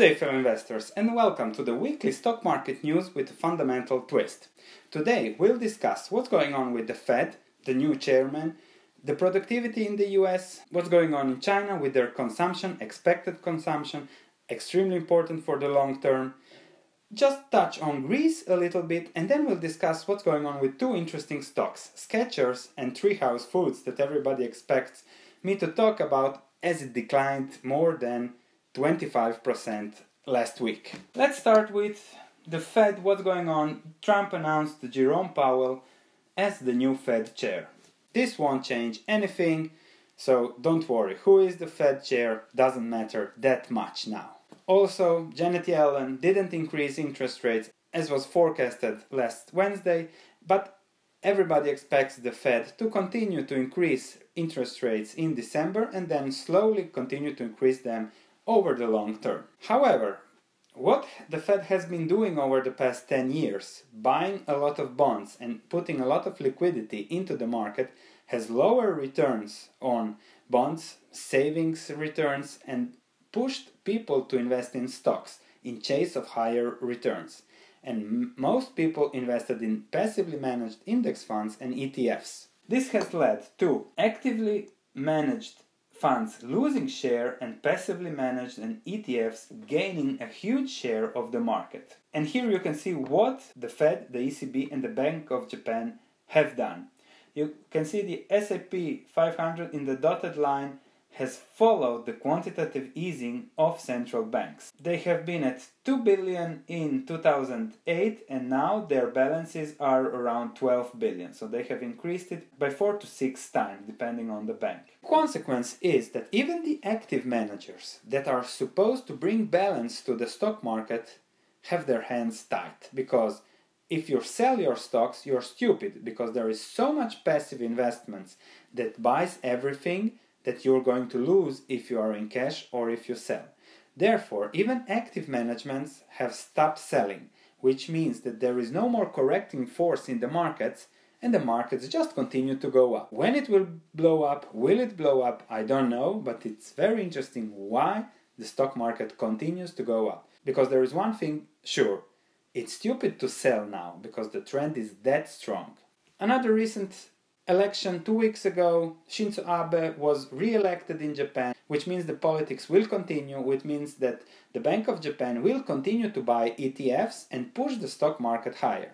Good day, fellow investors, and welcome to the weekly stock market news with a fundamental twist. Today, we'll discuss what's going on with the Fed, the new chairman, the productivity in the US, what's going on in China with their consumption, expected consumption, extremely important for the long term. Just touch on Greece a little bit, and then we'll discuss what's going on with two interesting stocks Skechers and Treehouse Foods that everybody expects me to talk about as it declined more than 25% last week. Let's start with the Fed. What's going on? Trump announced Jerome Powell as the new Fed chair. This won't change anything, so don't worry. Who is the Fed chair doesn't matter that much now. Also, Janet Yellen didn't increase interest rates as was forecasted last Wednesday, but everybody expects the Fed to continue to increase interest rates in December and then slowly continue to increase them over the long term. However, what the Fed has been doing over the past 10 years, buying a lot of bonds and putting a lot of liquidity into the market, has lower returns on bonds, savings returns, and pushed people to invest in stocks in chase of higher returns. And most people invested in passively managed index funds and ETFs. This has led to actively managed funds losing share and passively managed and ETFs gaining a huge share of the market. And here you can see what the Fed, the ECB, and the Bank of Japan have done. You can see the S&P 500 in the dotted line has followed the quantitative easing of central banks. They have been at 2 billion in 2008 and now their balances are around 12 billion. So they have increased it by 4 to 6 times depending on the bank. Consequence is that even the active managers that are supposed to bring balance to the stock market have their hands tied because if you sell your stocks, you're stupid because there is so much passive investments that buys everything that you're going to lose if you are in cash or if you sell. Therefore, even active managements have stopped selling, which means that there is no more correcting force in the markets and the markets just continue to go up. When it will blow up, will it blow up? I don't know, but it's very interesting why the stock market continues to go up. Because there is one thing sure, it's stupid to sell now because the trend is that strong. Another recent election two weeks ago, Shinzo Abe was re-elected in Japan, which means the politics will continue, which means that the Bank of Japan will continue to buy ETFs and push the stock market higher.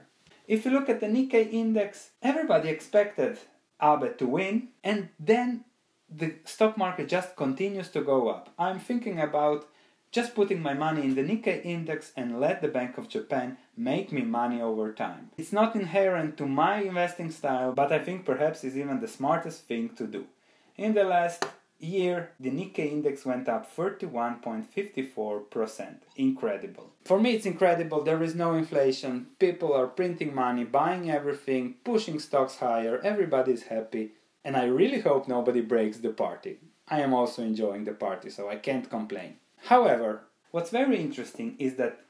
If you look at the Nikkei index, everybody expected Abe to win, and then the stock market just continues to go up. I'm thinking about just putting my money in the Nikkei index and let the Bank of Japan make me money over time. It's not inherent to my investing style, but I think perhaps is even the smartest thing to do. In the last year, the Nikkei index went up 31.54%. Incredible. For me, it's incredible. There is no inflation. People are printing money, buying everything, pushing stocks higher. Everybody's happy. And I really hope nobody breaks the party. I am also enjoying the party, so I can't complain. However, what's very interesting is that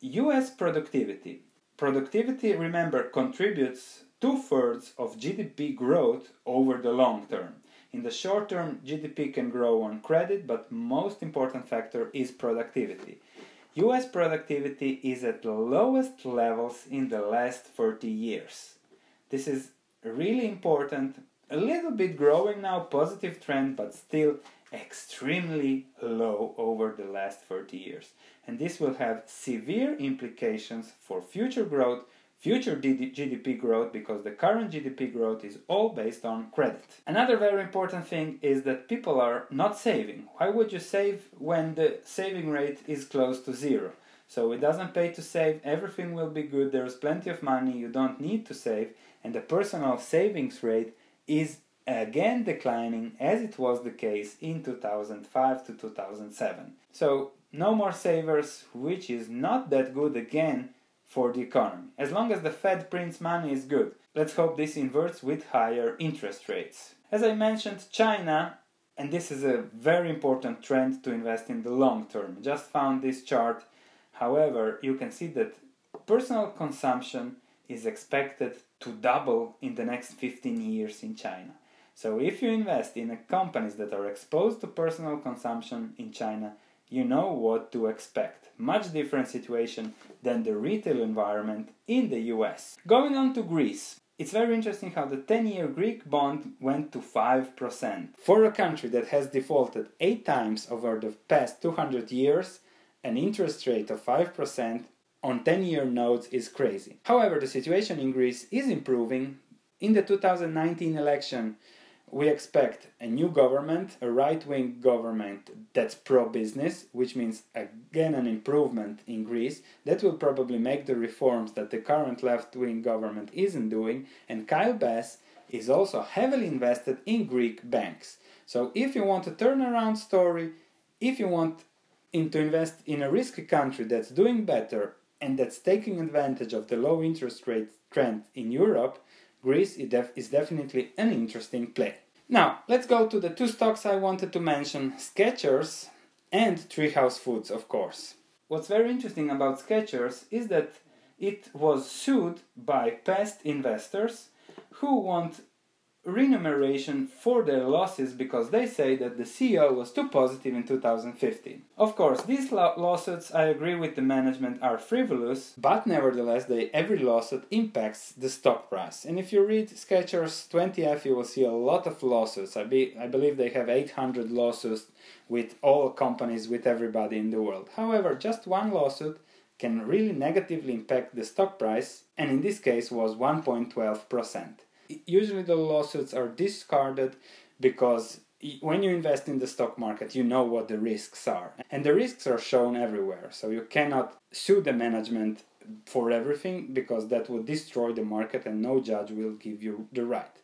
US productivity, productivity, remember, contributes two thirds of GDP growth over the long term. In the short term, GDP can grow on credit, but most important factor is productivity. US productivity is at the lowest levels in the last 30 years. This is really important. A little bit growing now, positive trend, but still extremely low over the last 30 years. And this will have severe implications for future growth, future GDP growth, because the current GDP growth is all based on credit. Another very important thing is that people are not saving. Why would you save when the saving rate is close to zero? So it doesn't pay to save, everything will be good, there's plenty of money, you don't need to save, and the personal savings rate is again declining as it was the case in 2005 to 2007. So, no more savers, which is not that good again for the economy. As long as the Fed prints money is good. Let's hope this inverts with higher interest rates. As I mentioned, China, and this is a very important trend to invest in the long term. Just found this chart. However, you can see that personal consumption is expected to double in the next 15 years in China. So if you invest in companies that are exposed to personal consumption in China, you know what to expect. Much different situation than the retail environment in the US. Going on to Greece. It's very interesting how the 10 year Greek bond went to 5%. For a country that has defaulted 8 times over the past 200 years, an interest rate of 5% on 10 year notes is crazy. However, the situation in Greece is improving. In the 2019 election, we expect a new government, a right wing government that's pro business, which means again an improvement in Greece that will probably make the reforms that the current left wing government isn't doing. And Kyle Bass is also heavily invested in Greek banks. So if you want a turnaround story, if you want to invest in a risky country that's doing better and that's taking advantage of the low interest rate trend in Europe, Greece is definitely an interesting play. Now, let's go to the two stocks I wanted to mention Skechers and Treehouse Foods, of course. What's very interesting about Skechers is that it was sued by past investors who want remuneration for their losses because they say that the CEO was too positive in 2015. Of course, these lawsuits, I agree with the management, are frivolous, but nevertheless, they, every lawsuit impacts the stock price. And if you read Skechers 20F, you will see a lot of lawsuits. I, be, I believe they have 800 lawsuits with all companies, with everybody in the world. However, just one lawsuit can really negatively impact the stock price, and in this case was 1.12% usually the lawsuits are discarded because when you invest in the stock market, you know what the risks are. And the risks are shown everywhere. So you cannot sue the management for everything because that would destroy the market and no judge will give you the right.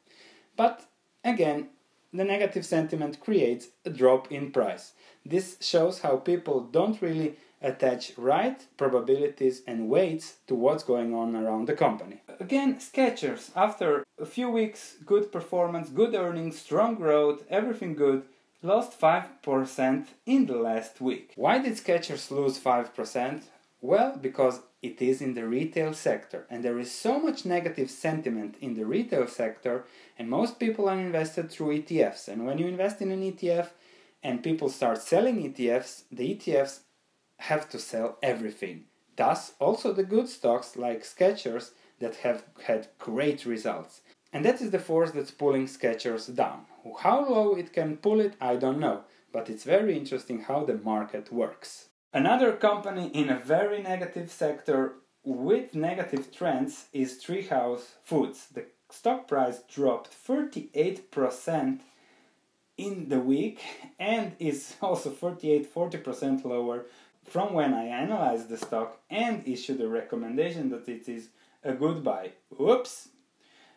But again, the negative sentiment creates a drop in price. This shows how people don't really attach right probabilities and weights to what's going on around the company. Again, Skechers, after a few weeks, good performance, good earnings, strong growth, everything good, lost 5% in the last week. Why did Skechers lose 5%? Well, because it is in the retail sector and there is so much negative sentiment in the retail sector and most people are invested through ETFs and when you invest in an ETF and people start selling ETFs, the ETFs have to sell everything. Thus, also the good stocks like Skechers that have had great results. And that is the force that's pulling Skechers down. How low it can pull it, I don't know, but it's very interesting how the market works. Another company in a very negative sector with negative trends is Treehouse Foods. The stock price dropped 38% in the week and is also 38 40% lower from when I analyzed the stock and issued the recommendation that it is a good buy. Whoops!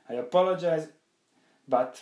I apologize, but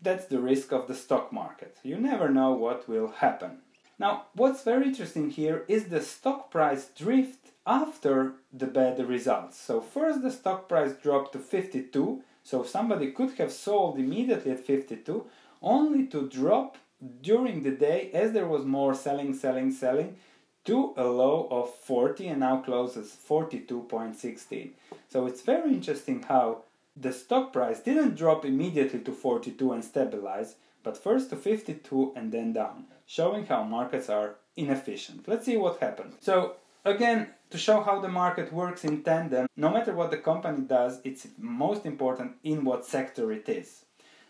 that's the risk of the stock market. You never know what will happen. Now, what's very interesting here is the stock price drift after the bad results. So, first the stock price dropped to 52, so somebody could have sold immediately at 52, only to drop during the day as there was more selling, selling, selling to a low of 40 and now closes 42.16. So it's very interesting how the stock price didn't drop immediately to 42 and stabilize, but first to 52 and then down, showing how markets are inefficient. Let's see what happened. So again, to show how the market works in tandem, no matter what the company does, it's most important in what sector it is.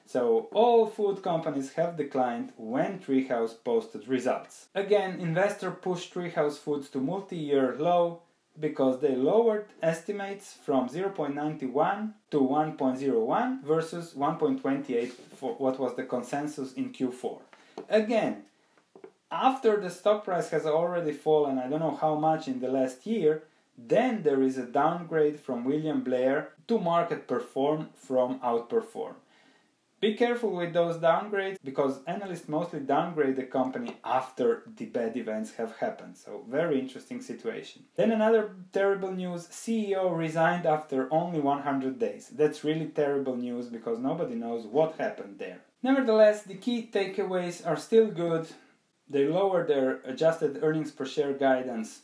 So all food companies have declined when Treehouse posted results. Again, investor pushed Treehouse Foods to multi-year low because they lowered estimates from 0.91 to 1.01 versus 1.28 for what was the consensus in Q4. Again, after the stock price has already fallen, I don't know how much in the last year, then there is a downgrade from William Blair to market perform from outperform. Be careful with those downgrades because analysts mostly downgrade the company after the bad events have happened. So, very interesting situation. Then, another terrible news CEO resigned after only 100 days. That's really terrible news because nobody knows what happened there. Nevertheless, the key takeaways are still good. They lowered their adjusted earnings per share guidance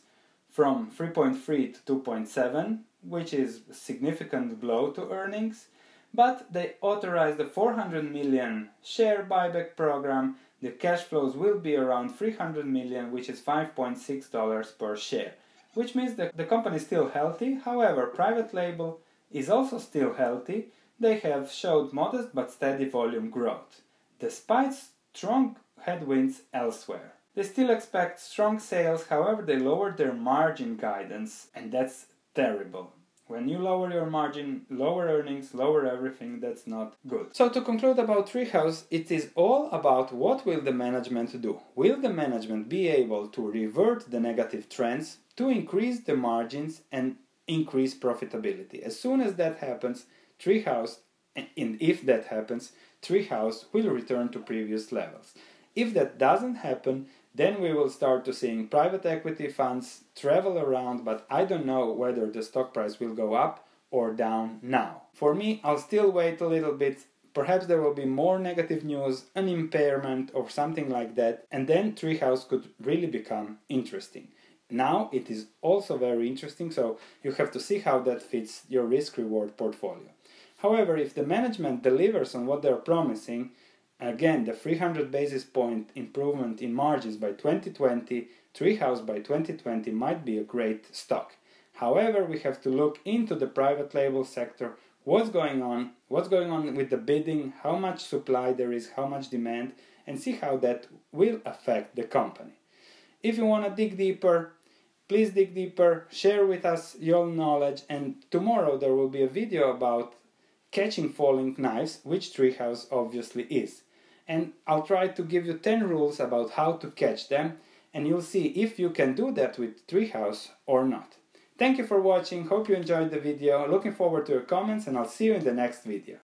from 3.3 to 2.7, which is a significant blow to earnings but they authorized a 400 million share buyback program the cash flows will be around 300 million, which is $5.6 per share, which means that the company is still healthy. However, private label is also still healthy. They have showed modest but steady volume growth, despite strong headwinds elsewhere. They still expect strong sales, however, they lowered their margin guidance, and that's terrible. When you lower your margin, lower earnings, lower everything, that's not good. So to conclude about Treehouse, it is all about what will the management do. Will the management be able to revert the negative trends to increase the margins and increase profitability? As soon as that happens, Treehouse, and if that happens, Treehouse will return to previous levels. If that doesn't happen, then we will start to seeing private equity funds travel around, but I don't know whether the stock price will go up or down now. For me, I'll still wait a little bit. Perhaps there will be more negative news, an impairment or something like that, and then Treehouse could really become interesting. Now it is also very interesting, so you have to see how that fits your risk reward portfolio. However, if the management delivers on what they're promising, Again, the 300 basis point improvement in margins by 2020, Treehouse by 2020 might be a great stock. However, we have to look into the private label sector, what's going on, what's going on with the bidding, how much supply there is, how much demand, and see how that will affect the company. If you want to dig deeper, please dig deeper, share with us your knowledge, and tomorrow there will be a video about catching falling knives, which Treehouse obviously is and I'll try to give you 10 rules about how to catch them and you'll see if you can do that with Treehouse or not. Thank you for watching, hope you enjoyed the video, looking forward to your comments and I'll see you in the next video.